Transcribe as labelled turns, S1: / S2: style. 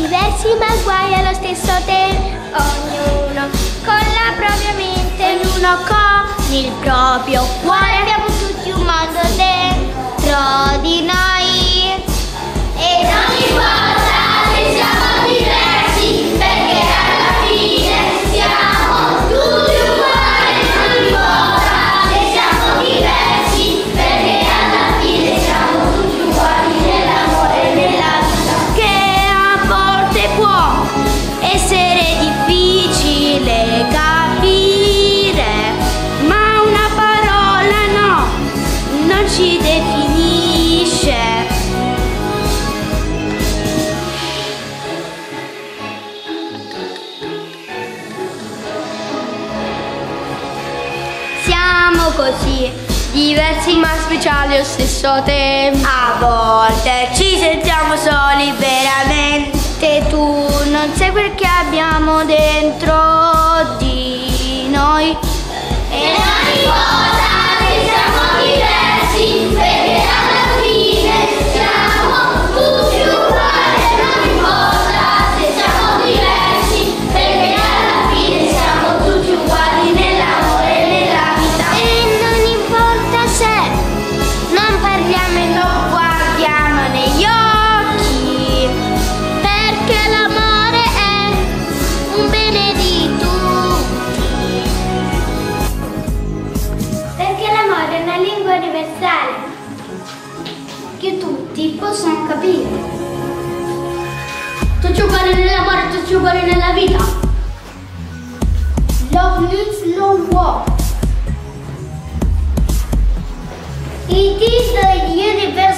S1: diversi ma uguali allo stesso tempo, ognuno con la propria mente, ognuno con il proprio cuore. Abbiamo tutti un mondo dentro
S2: Così, diversi ma speciali allo stesso tempo. A volte ci sentiamo soli veramente. Tu non sai quel che abbiamo dentro di noi.
S1: Possono capire.
S2: Tutti uguali nell'amore, tutti uguali nella vita.
S1: Love needs no war. It is the that.